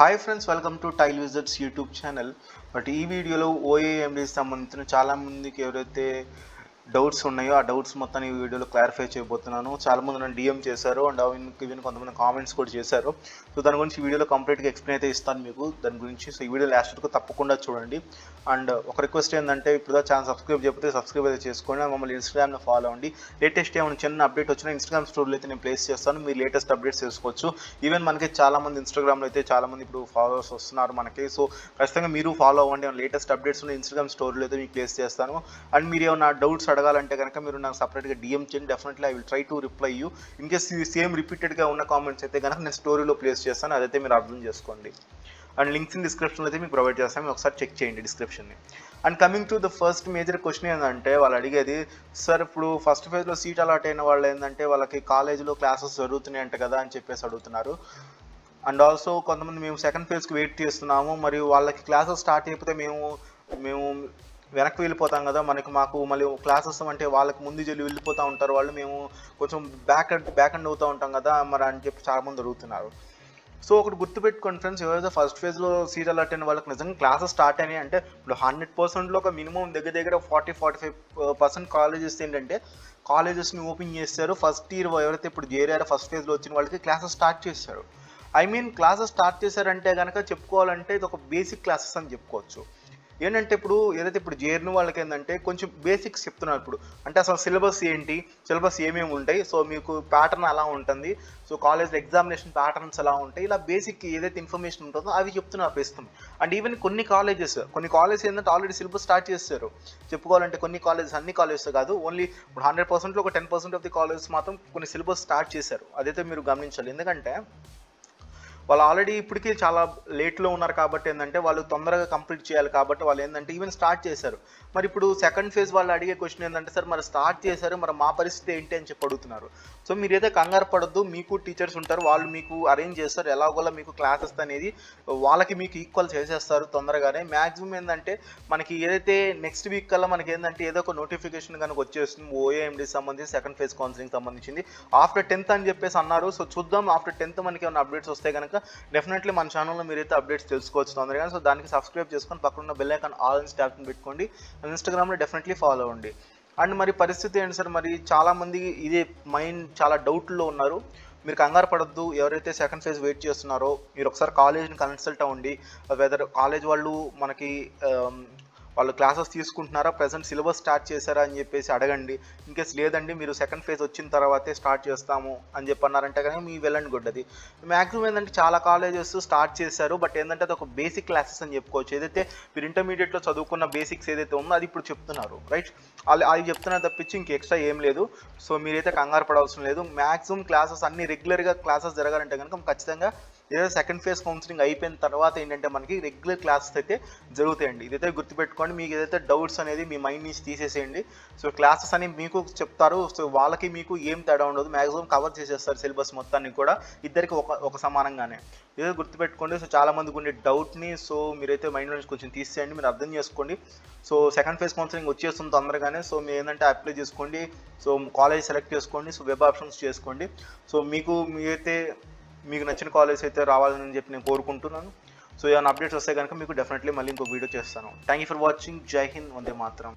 Hi friends welcome to tile visors YouTube channel but ఈ వీడియోలో ఓఏఎండి సంబంధించిన చాలామందికి ఎవరైతే డౌట్స్ ఉన్నాయో ఆ డౌట్స్ మొత్తాన్ని ఈ వీడియోలో క్లారిఫై చేయబోతున్నాను. చాలామంది నన్ను డిఎం చేశారు అండ్ ఈవెన్ కొంతమంది కామెంట్స్ కూడా చేశారు. సో దాని గురించి ఈ వీడియోలో కంప్లీట్గా ఎక్స్ప్లెయిన్ అయితే ఇస్తాను మీకు దాని గురించి. సో ఈ వీడియో లాస్ట్ వరకు తప్పకుండా చూడండి. అండ్ ఒక రిక్వెస్ట్ ఏంటంటే ఇప్పుడు ఛానల్ సబ్స్క్రైబ్ చేయకపోతే సబ్స్క్రైబ్ అయితే చేసుకోండి. మమ్మల్ని ఇన్స్టాగ్రామ్లో ఫాలో అవ్వండి. లేటెస్ట్ ఏమైనా చిన్న అప్డేట్ వచ్చినా ఇన్స్టాగ్రామ్ స్టోరీలో అయితే నేను ప్లేస్ చేస్తాను. మీరు లేటెస్ట్ అప్డేట్స్ చేసుకోవచ్చు. ఈవెన్ మనకి చాలామంది ఇన్స్టాగ్రామ్లో అయితే చాలామంది ఇప్పుడు ఫాలోవర్స్ వస్తున్నారు మనకి. సో ఖచ్చితంగా మీరు ఫాలో అవ్వండి. లేటెస్ట్ అప్డేట్స్ ఉన్న ఇన్స్టాగ్రామ్ స్టోరీలో అయితే మీకు ప్లేస్ చేస్తాను. అండ్ మీరు ఏమైనా డౌట్స్ అడగాలంటే కనుక మీరు నాకు సపరేట్గా డిఎం చేయండి. Definitely I will try to reply you in case same రిపీటెడ్గా ఉన్న కామెంట్స్ అయితే కనుక నేను స్టోరీలో ప్లేస్ చేస్తాను. అదైతే మీరు అర్థం చేసుకోండి. అండ్ లింక్స్ ఇన్ డిస్క్రిప్షన్లో అయితే మీకు ప్రొవైడ్ చేస్తాను. మీరు ఒకసారి చెక్ చేయండి డిస్క్రిప్షన్ని and coming to the first major question ఏంటంటే వాళ్ళు అడిగేది సార్ ఇప్పుడు ఫస్ట్ ఫేజ్లో సీట్ అలాట్ అయిన వాళ్ళు ఏంటంటే వాళ్ళకి కాలేజీలో క్లాసెస్ జరుగుతున్నాయి అంట కదా అని చెప్పేసి అడుగుతున్నారు. అండ్ ఆల్సో కొంతమంది మేము సెకండ్ ఫేజ్కి వెయిట్ చేస్తున్నాము. మరియు వాళ్ళకి క్లాసెస్ స్టార్ట్ అయిపోతే మేము మేము వెనక్కి వెళ్ళిపోతాం కదా మనకి మాకు మళ్ళీ క్లాసెస్ అంటే వాళ్ళకి ముందు చెల్లి వెళ్ళిపోతూ ఉంటారు వాళ్ళు మేము కొంచెం బ్యాక్ బ్యాక్ అండ్ అవుతూ ఉంటాం కదా మరి అని చెప్పి చాలామంది అడుగుతున్నారు. సో ఒకటి గుర్తుపెట్టుకోండి ఫ్రెండ్స్ ఎవరైతే ఫస్ట్ ఫేజ్లో సీట్ అలర్ట్ అయిన వాళ్ళకి నిజంగా క్లాసెస్ స్టార్ట్ అయినాయి అంటే ఇప్పుడు హండ్రెడ్ పర్సెంట్లో ఒక మినిమం దగ్గర దగ్గర forty forty five percent colleges ఏంటంటే కాలేజెస్ని ఓపెన్ చేస్తారు. ఫస్ట్ ఇయర్ ఎవరైతే ఇప్పుడు చేరారో ఫస్ట్ ఫేజ్లో వచ్చిన వాళ్ళకి క్లాసెస్ స్టార్ట్ చేస్తారు. ఐ మీన్ క్లాసెస్ స్టార్ట్ చేశారంటే కనుక చెప్పుకోవాలంటే ఇది ఒక బేసిక్ క్లాసెస్ అని చెప్పుకోవచ్చు. ఏంటంటే ఇప్పుడు ఏదైతే ఇప్పుడు చేరిన వాళ్ళకి ఏంటంటే కొంచెం బేసిక్స్ చెప్తున్నారు ఇప్పుడు. అంటే అసలు సిలబస్ ఏంటి? సిలబస్ ఏమేమి ఉంటాయి? సో మీకు ప్యాటర్న్ అలా ఉంటుంది. సో కాలేజ్ ఎగ్జామినేషన్ ప్యాటర్న్స్ ఎలా ఉంటాయి? ఇలా బేసిక్ ఏదైతే ఇన్ఫర్మేషన్ ఉంటుందో అవి చెప్తున్నారు ప్రస్తుతం. అండ్ ఈవెన్ కొన్ని కాలేజెస్ కొన్ని కాలేజెస్ ఏంటంటే ఆల్రెడీ సిలబస్ స్టార్ట్ చేస్తారు చెప్పుకోవాలంటే కొన్ని కాలేజెస్ అన్ని కాలేజెస్ కాదు. ఓన్లీ ఇప్పుడు హండ్రెడ్ పర్సెంట్లో ఒక ten percent of the colleges మాత్రం కొన్ని సిలబస్ స్టార్ట్ చేశారు. అదైతే మీరు గమనించాలి. ఎందుకంటే వాళ్ళు ఆల్రెడీ ఇప్పటికీ చాలా లేట్లో ఉన్నారు కాబట్టి ఏంటంటే వాళ్ళు తొందరగా కంప్లీట్ చేయాలి కాబట్టి వాళ్ళు ఏంటంటే ఈవెన్ స్టార్ట్ చేశారు. మరి ఇప్పుడు సెకండ్ ఫేజ్ వాళ్ళు అడిగే క్వశ్చన్ ఏంటంటే సార్ మరి స్టార్ట్ చేశారు మరి మా పరిస్థితి ఏంటి? అని చెప్పి అడుగుతున్నారు. సో మీరు ఏదో కంగారు పడద్దు మీకు టీచర్స్ ఉంటారు వాళ్ళు మీకు అరేంజ్ చేస్తారు ఎలాగోలా మీకు క్లాసెస్ అనేది వాళ్ళకి మీకు ఈక్వల్ చేసేస్తారు తొందరగానే. మ్యాక్సిమం ఏంటంటే మనకి ఏదైతే నెక్స్ట్ వీక్ కల్లా మనకి ఏంటంటే ఏదో ఒక నోటిఫికేషన్ కనుక వచ్చేస్తుంది ఓఏఎండి సంబంధించి సెకండ్ ఫేజ్ కౌన్సిలింగ్ సంబంధించింది. ఆఫ్టర్ టెన్త్ అని చెప్పేసి అన్నారు. సో చూద్దాం ఆఫ్టర్ టెన్త్ మనకి ఏమైనా అప్డేట్స్ వస్తే కనుక డెఫినెట్లీ మన ఛానల్లో మీరైతే అప్డేట్స్ తెలుసుకోవచ్చు తొందరగా. సో దానికి సబ్స్క్రైబ్ చేసుకొని పక్కన ఉన్న బెల్ ఐకాన్ ఆల్ అని పెట్టుకోండి. ఇన్స్టాగ్రామ్లో డెఫినెట్లీ ఫాలో అవ్వండి. అండ్ మరి పరిస్థితి ఏంటి సార్? మరి చాలామంది ఇదే మైండ్ చాలా డౌట్లో ఉన్నారు. మీరు కంగారు పడద్దు. ఎవరైతే సెకండ్ ఫేజ్ వెయిట్ చేస్తున్నారో మీరు ఒకసారి కాలేజ్ని కన్సల్ట్ అవ్వండి. వెదర్ కాలేజ్ వాళ్ళు మనకి um, వాళ్ళు క్లాసెస్ తీసుకుంటున్నారా ప్రజెంట్ సిలబస్ స్టార్ట్ చేశారా అని చెప్పేసి అడగండి. ఇన్కేస్ లేదండి మీరు సెకండ్ ఫేజ్ వచ్చిన తర్వాతే స్టార్ట్ చేస్తాము అని చెప్పి అన్నారంటే కానీ మీ వెళ్ళండి గుడ్డది. మ్యాక్సిమం ఏంటంటే చాలా కాలేజెస్ స్టార్ట్ చేశారు బట్ ఏంటంటే అది ఒక బేసిక్ క్లాసెస్ అని చెప్పుకోవచ్చు. ఏదైతే మీరు ఇంటర్మీడియట్లో చదువుకున్న బేసిక్స్ ఏదైతే ఉందో అది ఇప్పుడు చెప్తున్నారు రైట్ అది అది చెప్తున్నారు తప్పించి ఇంక ఎక్స్ట్రా ఏం లేదు. సో మీరైతే కంగారు పడవలసిన లేదు. మ్యాక్సిమం క్లాసెస్ అన్ని రెగ్యులర్గా క్లాసెస్ జరగాలంటే కనుక ఖచ్చితంగా ఏదైతే సెకండ్ ఫేజ్ కౌన్సిలింగ్ అయిపోయిన తర్వాత ఏంటంటే మనకి రెగ్యులర్ క్లాసెస్ అయితే జరుగుతాయండి. ఇదైతే గుర్తుపెట్టుకోండి మీకు ఏదైతే డౌట్స్ అనేది మీ మైండ్ నుంచి తీసేసేయండి. సో క్లాసెస్ అని మీకు చెప్తారు. సో వాళ్ళకి మీకు ఏం తేడా ఉండదు. మ్యాక్సిమం కవర్ చేసేస్తారు సిలబస్ మొత్తాన్ని కూడా. ఇద్దరికి ఒక ఒక సమానంగానే. ఏదో గుర్తుపెట్టుకోండి. సో చాలా మందికి ఉండే డౌట్ని సో మీరైతే మైండ్ నుంచి కొంచెం తీసేయండి. మీరు అర్థం చేసుకోండి. సో సెకండ్ ఫేజ్ కౌన్సిలింగ్ వచ్చేస్తుంది తొందరగానే. సో మీరు ఏంటంటే అప్లై చేసుకోండి. సో కాలేజ్ సెలెక్ట్ చేసుకోండి. సో వెబ్ ఆప్షన్స్ చేసుకోండి. సో మీకు మీరైతే మీకు నచ్చిన కాలేజ్ అయితే రావాలని చెప్పి నేను కోరుకుంటున్నాను. సో ఏమైనా అప్డేట్స్ వస్తే కనుక మీకు డెఫినెట్లీ మళ్ళీ ఇంకో వీడియో చేస్తాను. థ్యాంక్ యూ ఫర్ వాచింగ్ జై హింద్ వందే మాత్రం